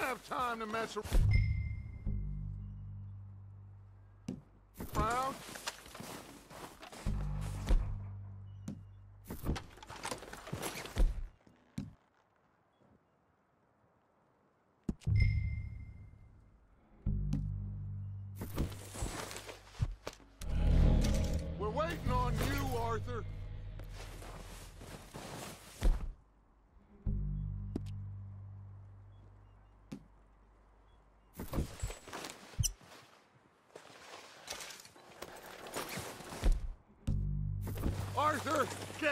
don't have time to mess around.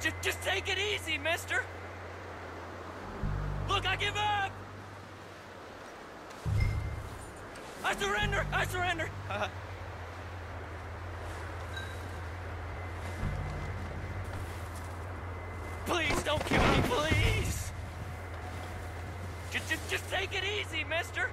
Just, just, take it easy, mister. Look, I give up! I surrender! I surrender! Please don't kill me, please! Just, just, just take it easy, mister!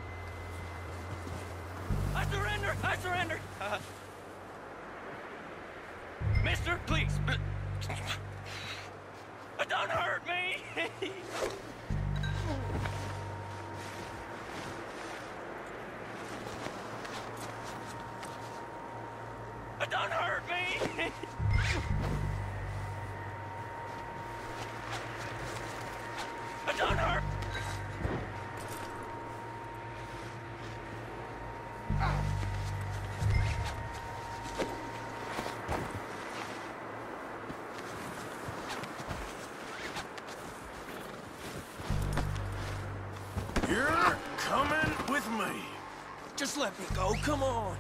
Let me go, come on!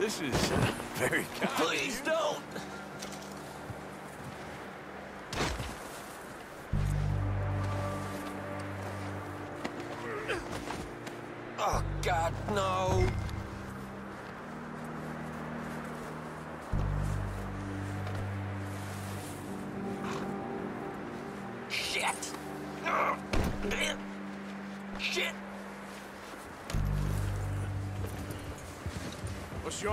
This is uh, very kind. Please don't!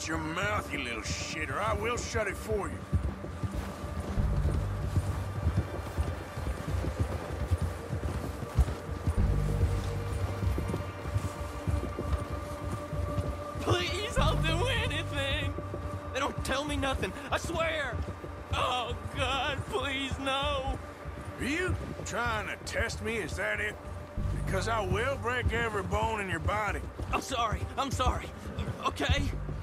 Shut your mouth, you little shit, or I will shut it for you. Please, I'll do anything. They don't tell me nothing. I swear. Oh, God, please, no. Are you trying to test me? Is that it? Because I will break every bone in your body. I'm sorry. I'm sorry. Okay?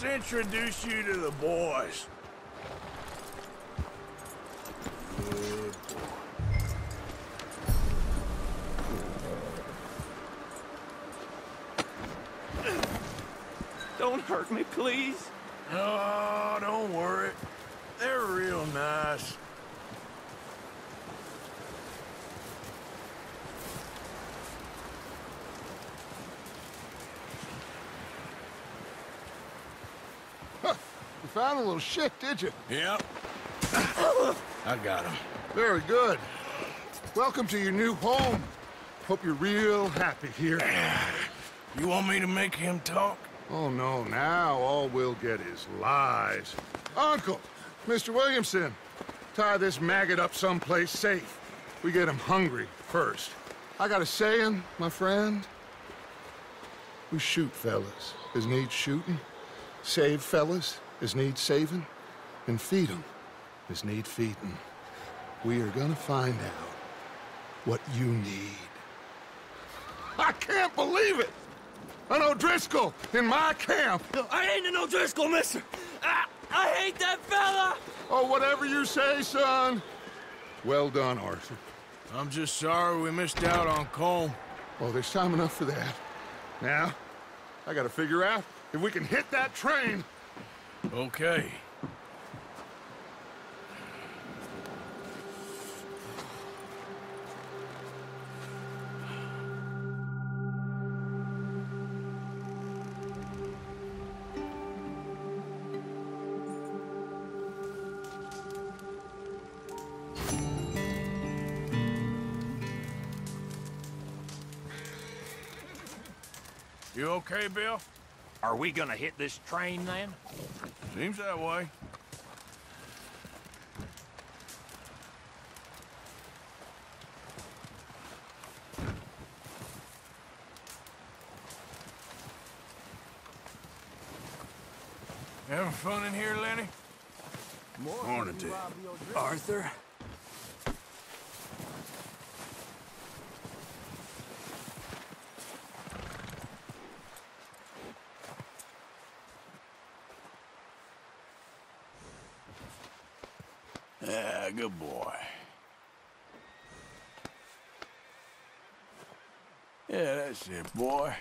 Let's introduce you to the boys. Good boy. Don't hurt me, please. Oh, don't worry. They're real nice. Found a little shit, did you? Yep. I got him. Very good. Welcome to your new home. Hope you're real happy here. You want me to make him talk? Oh, no, now all we'll get is lies. Uncle, Mr. Williamson, tie this maggot up someplace safe. We get him hungry first. I got a saying, my friend. We shoot fellas as need shooting, save fellas as need saving, and feed 'em as need feeding. We are gonna find out what you need. I can't believe it! An O'Driscoll in my camp! I ain't an O'Driscoll, mister. I, I hate that fella. Oh, whatever you say, son. Well done, Arthur. I'm just sorry we missed out on Colm. Oh, there's time enough for that. Now, I gotta figure out if we can hit that train. Okay. You okay, Bill? Are we gonna hit this train then? Seems that way. Having fun in here, Lenny? Morning to you. Arthur? Yeah, good boy. Yeah, that's it, boy.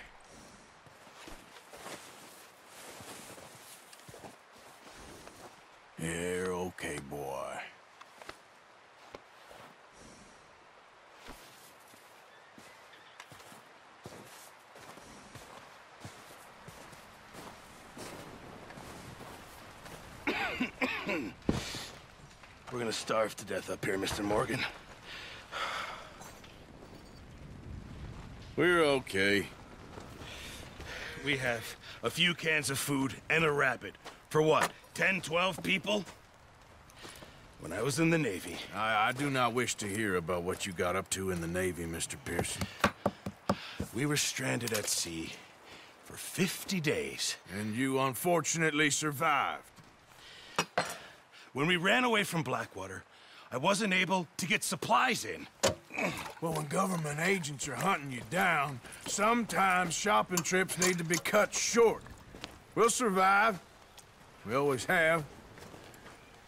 You're okay, boy. We're gonna starve to death up here, Mr. Morgan. We're okay. We have a few cans of food and a rabbit. For what, 10, 12 people? When I was in the Navy, I, I do not wish to hear about what you got up to in the Navy, Mr. Pearson. we were stranded at sea for 50 days. And you unfortunately survived. When we ran away from Blackwater, I wasn't able to get supplies in. Well, when government agents are hunting you down, sometimes shopping trips need to be cut short. We'll survive. We always have.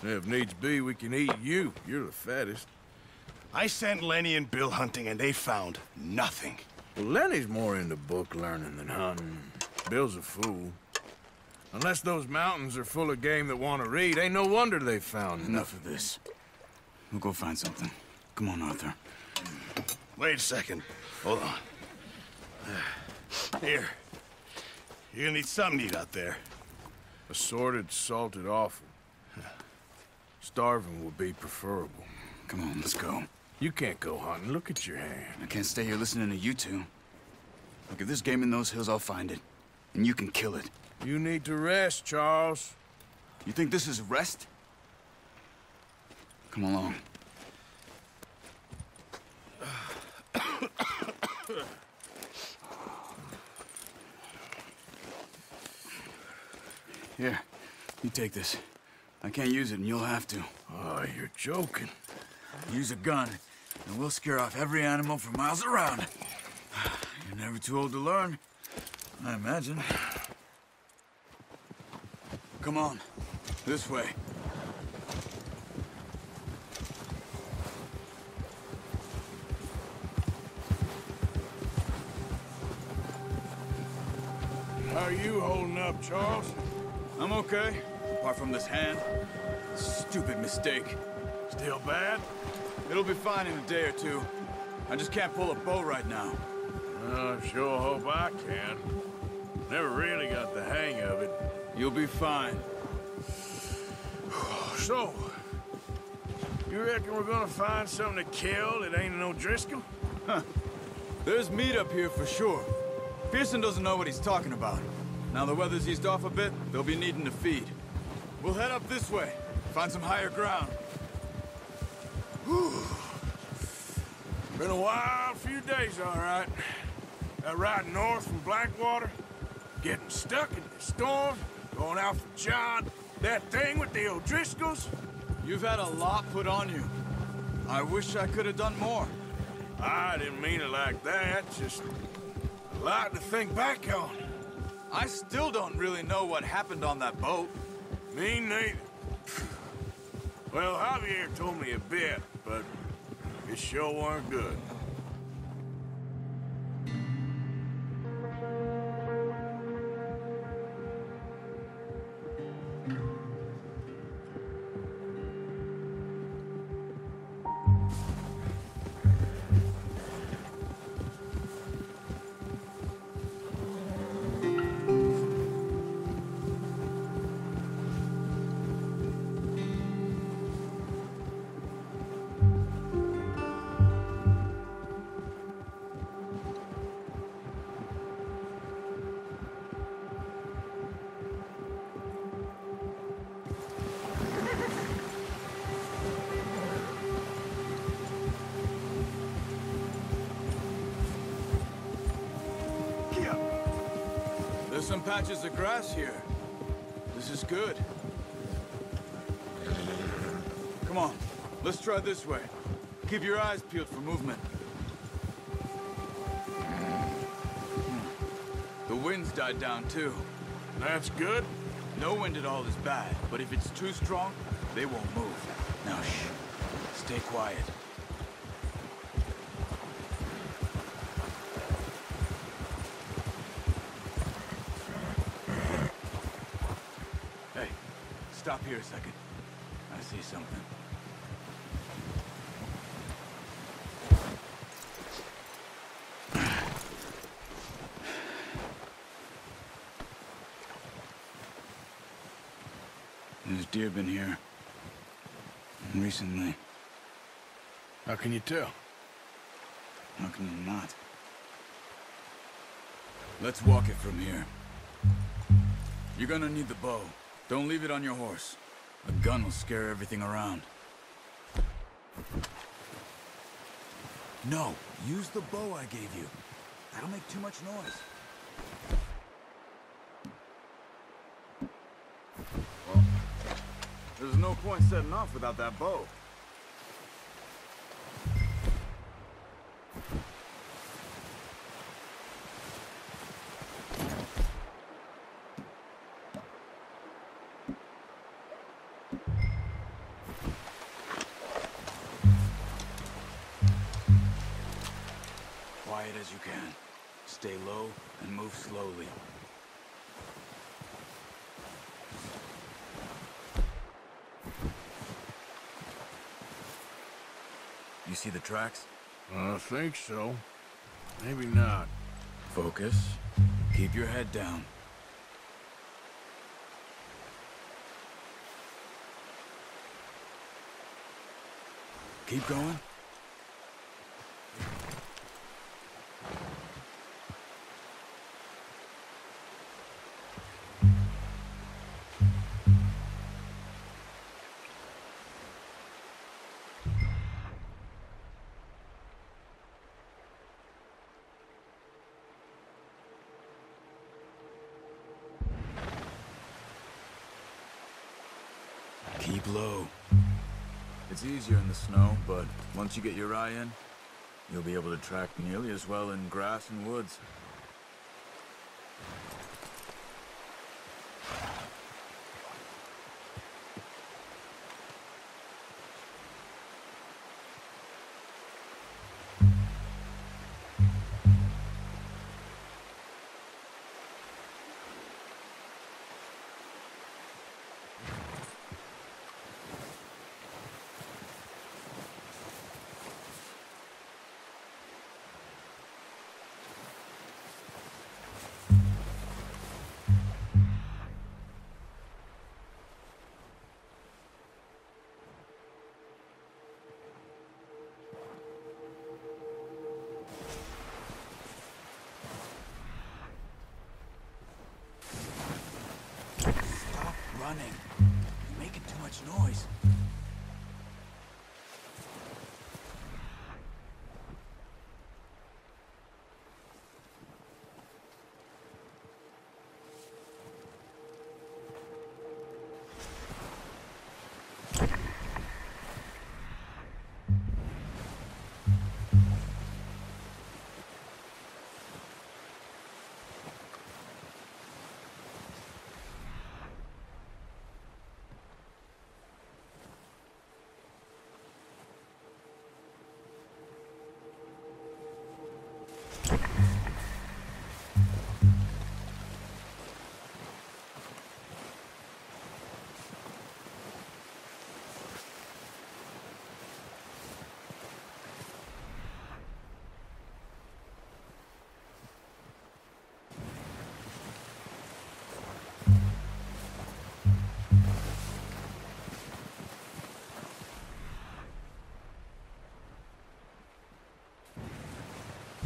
And if needs be, we can eat you. You're the fattest. I sent Lenny and Bill hunting and they found nothing. Well, Lenny's more into book learning than hunting. Bill's a fool. Unless those mountains are full of game that want to read, ain't no wonder they found Enough of this. We'll go find something. Come on, Arthur. Wait a second. Hold on. Here. You're gonna need something to eat out there. Assorted, salted offal. Starving would be preferable. Come on, let's go. You can't go hunting. Look at your hand. I can't stay here listening to you two. Look, if there's game in those hills, I'll find it. And you can kill it. You need to rest, Charles. You think this is rest? Come along. Here, you take this. I can't use it, and you'll have to. Oh, you're joking. Use a gun, and we'll scare off every animal for miles around. You're never too old to learn, I imagine. Come on, this way. How are you holding up, Charles? I'm okay, apart from this hand. Stupid mistake. Still bad? It'll be fine in a day or two. I just can't pull a bow right now. I sure hope I can. Never really got the hang of it. You'll be fine. So, you reckon we're gonna find something to kill that ain't no Driscoll? Huh. There's meat up here for sure. Pearson doesn't know what he's talking about. Now the weather's eased off a bit, they'll be needing to feed. We'll head up this way, find some higher ground. Been a wild few days, all right. That ride north from Blackwater, getting stuck in the storm, going out for John, that thing with the O'Driscolls. You've had a lot put on you. I wish I could have done more. I didn't mean it like that, just a lot to think back on. I still don't really know what happened on that boat. Me neither. Well, Javier told me a bit, but it sure weren't good. Some patches of grass here. This is good. Come on, let's try this way. Keep your eyes peeled for movement. Hmm. The wind's died down too. That's good. No wind at all is bad, but if it's too strong, they won't move. Now shh. Stay quiet. Here a second. I see something. There's deer been here. Recently. How can you tell? How can you not? Let's walk it from here. You're gonna need the bow. Don't leave it on your horse. A gun will scare everything around. No, use the bow I gave you. That'll make too much noise. Well, there's no point setting off without that bow. Stay low and move slowly. You see the tracks? I think so. Maybe not. Focus. Keep your head down. Keep going. Low. It's easier in the snow, but once you get your eye in, you'll be able to track nearly as well in grass and woods. Running.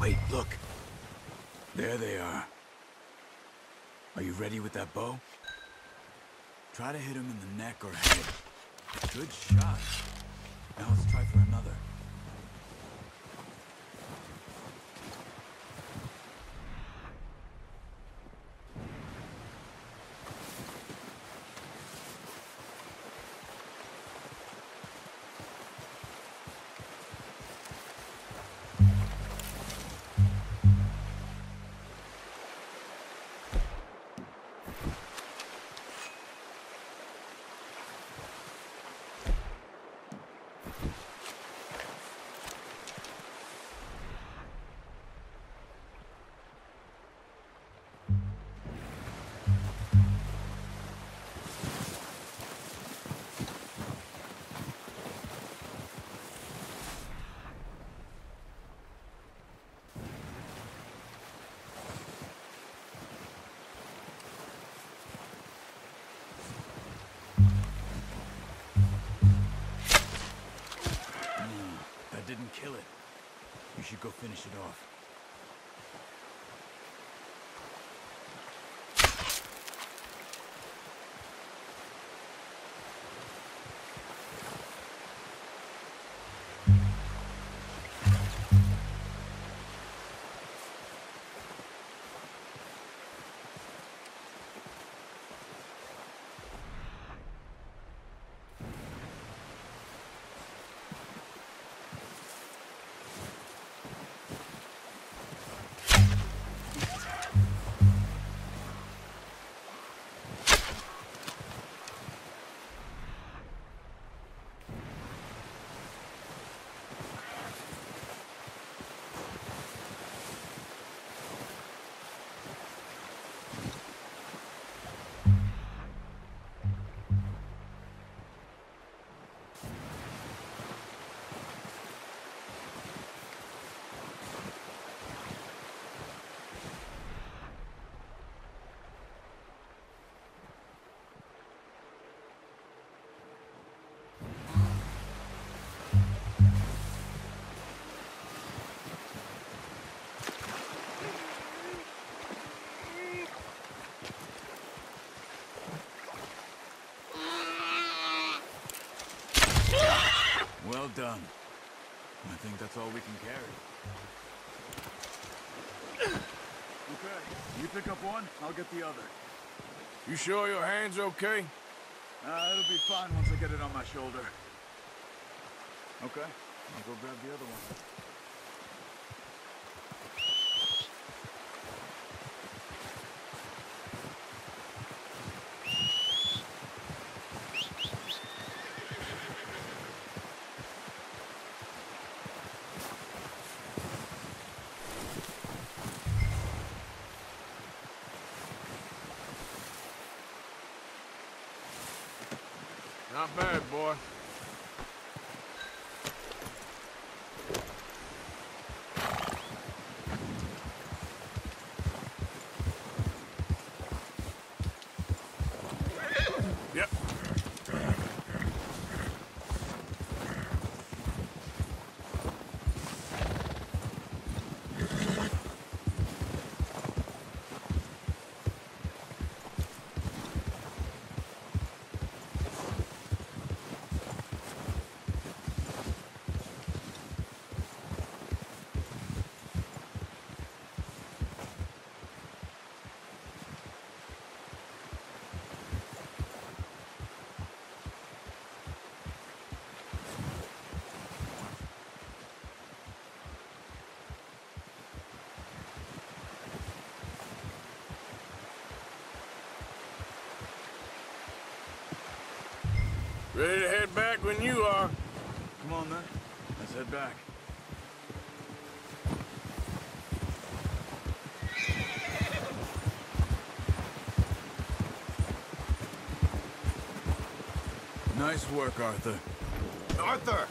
Wait, look. There they are. Are you ready with that bow? Try to hit him in the neck or head. Good shot. Now let's try for another. Go finish it off. Done. I think that's all we can carry. Okay, you pick up one, I'll get the other. You sure your hand's okay? Uh, it'll be fine once I get it on my shoulder. Okay, I'll go grab the other one. Not bad, boy. Yep. Ready to head back when you are. Come on then, let's head back. Nice work, Arthur. Arthur!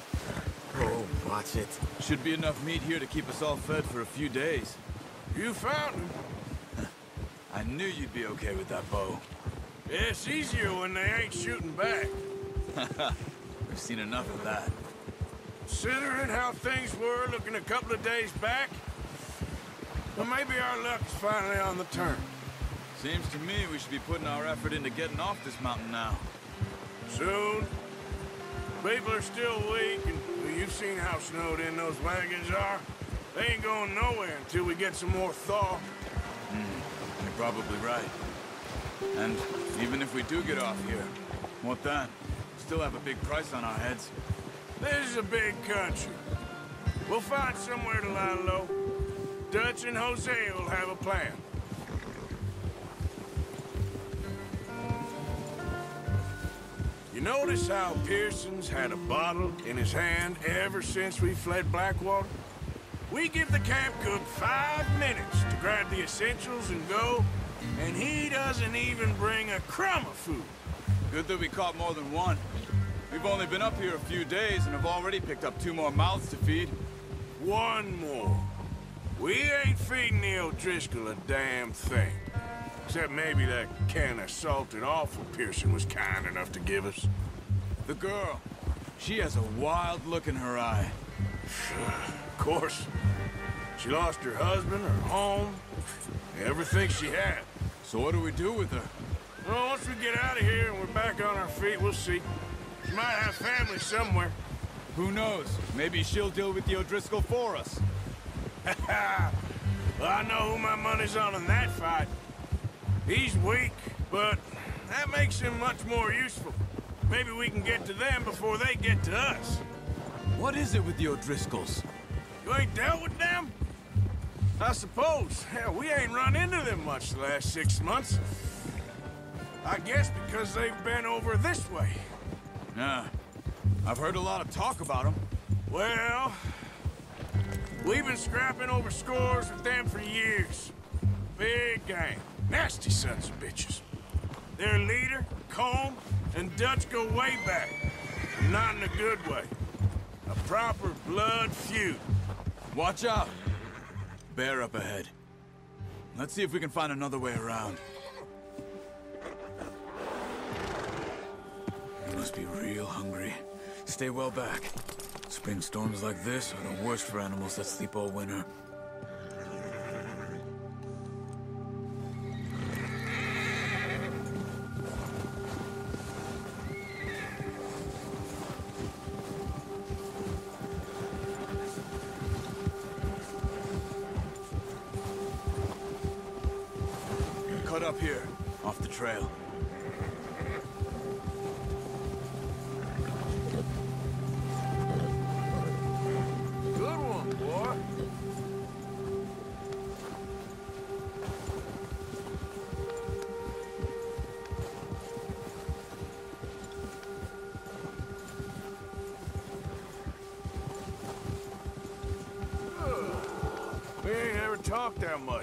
Oh, watch it. Should be enough meat here to keep us all fed for a few days. You found him. I knew you'd be okay with that bow. It's easier when they ain't shooting back. We've seen enough of that. Considering how things were looking a couple of days back, well, maybe our luck's finally on the turn. Seems to me we should be putting our effort into getting off this mountain now. Soon. People are still weak, and well, you've seen how snowed in those wagons are. They ain't going nowhere until we get some more thaw. Hmm, you're probably right. And even if we do get off here, what then? Still have a big price on our heads. This is a big country. We'll find somewhere to lie low. Dutch and Hosea will have a plan. You notice how Pearson's had a bottle in his hand ever since we fled Blackwater? We give the camp cook five minutes to grab the essentials and go, and he doesn't even bring a crumb of food. Good that we caught more than one. We've only been up here a few days and have already picked up two more mouths to feed. One more. We ain't feeding the O'Driscoll a damn thing. Except maybe that can of salted offal Pearson was kind enough to give us. The girl, she has a wild look in her eye. Of course. She lost her husband, her home, everything she had. So what do we do with her? Well, once we get out of here and we're back on our feet, we'll see. She might have family somewhere. Who knows? Maybe she'll deal with the O'Driscoll for us. well, I know who my money's on in that fight. He's weak, but that makes him much more useful. Maybe we can get to them before they get to us. What is it with the O'Driscolls? You ain't dealt with them? I suppose. Hell, we ain't run into them much the last six months. I guess because they've been over this way. Yeah. I've heard a lot of talk about them. Well, we've been scrapping over scores with them for years. Big gang. Nasty sons of bitches. Their leader, Colm, and Dutch go way back. Not in a good way. A proper blood feud. Watch out! Bear up ahead. Let's see if we can find another way around. Must be real hungry. Stay well back. Spring storms like this are the worst for animals that sleep all winter. Cut up here. Off the trail.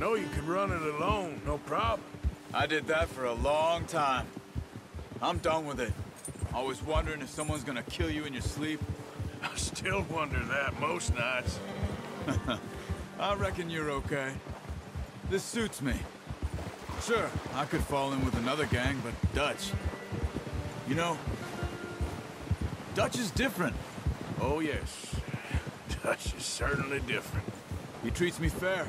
know you can run it alone, no problem. I did that for a long time. I'm done with it. Always wondering if someone's gonna kill you in your sleep. I still wonder that most nights. I reckon you're okay. This suits me. Sure, I could fall in with another gang, but Dutch... You know, Dutch is different. Oh, yes. Dutch is certainly different. He treats me fair.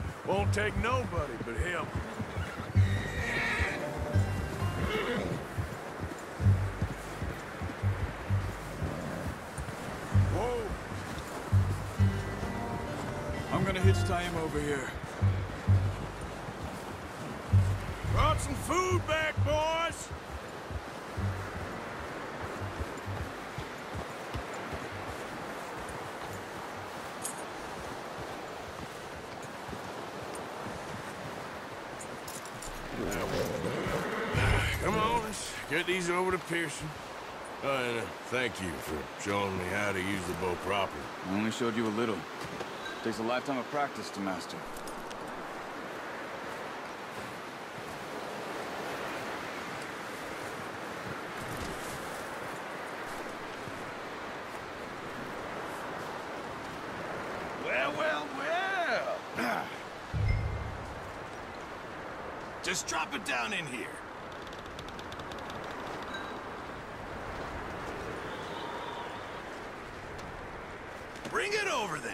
Won't take nobody but him. Whoa! I'm gonna hitch tie him over here. Brought some food back, boys! These over to Pearson. Uh, and uh, thank you for showing me how to use the bow properly. I only showed you a little. Takes a lifetime of practice to master. Well, well, well. Just drop it down in here. Bring it over then.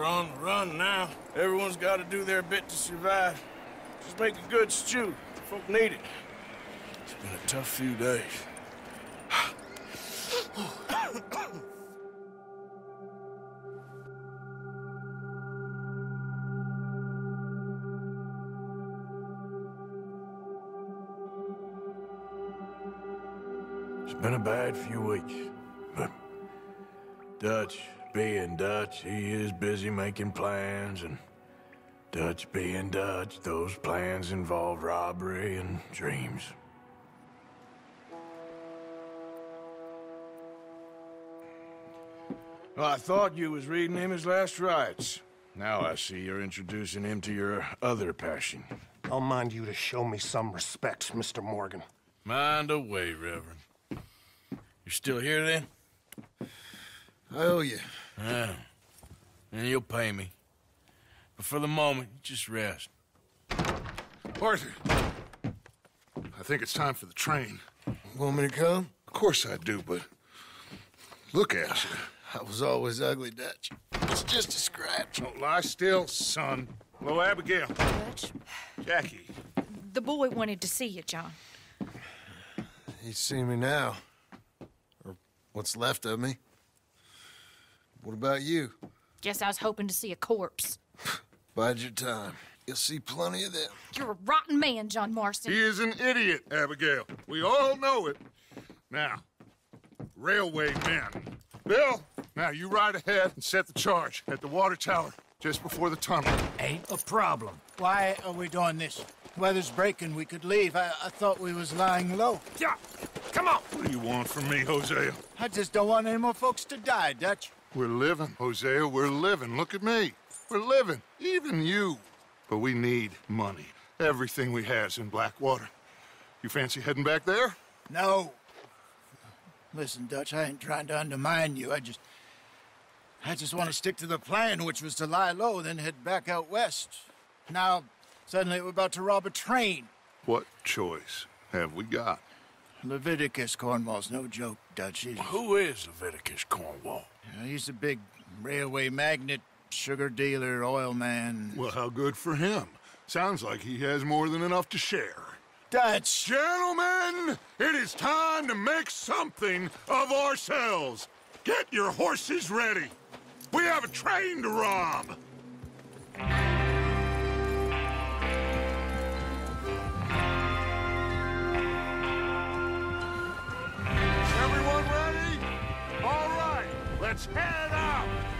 The run now. Everyone's got to do their bit to survive. Just make a good stew. Folk need it. It's been a tough few days. It's been a bad few weeks, but Dutch being Dutch, he is busy making plans, and Dutch being Dutch, those plans involve robbery and dreams. Well, I thought you was reading him his last rites. Now I see you're introducing him to your other passion. I'll mind you to show me some respect, Mr. Morgan. Mind away, Reverend. You're still here then? I owe you. Yeah. And you'll pay me. But for the moment, just rest. Arthur, I think it's time for the train. Want me to come? Of course I do, but look at you. I was always ugly, Dutch. It's just a scratch. Don't lie still, son. Hello, Abigail. Dutch, Jackie. the boy wanted to see you, John. He's seen me now. Or what's left of me. What about you? Guess I was hoping to see a corpse. Bide your time. You'll see plenty of them. You're a rotten man, John Marston. He is an idiot, Abigail. We all know it. Now, railway men. Bill, now you ride ahead and set the charge at the water tower just before the tunnel. Ain't a problem. Why are we doing this? Weather's breaking. We could leave. I, I thought we was lying low. Yeah, come on. What do you want from me, Hosea? I just don't want any more folks to die, Dutch. We're living, Hosea. We're living. Look at me. We're living. Even you. But we need money. Everything we has in Blackwater. You fancy heading back there? No. Listen, Dutch, I ain't trying to undermine you. I just... I just want to stick to the plan, which was to lie low, then head back out west. Now, suddenly we're about to rob a train. What choice have we got? Leviticus Cornwall's no joke, Dutch. He's, Who is Leviticus Cornwall? He's a big railway magnate, sugar dealer, oil man. Well, how good for him. Sounds like he has more than enough to share. Dutch! Gentlemen, it is time to make something of ourselves. Get your horses ready. We have a train to rob. Let's head out.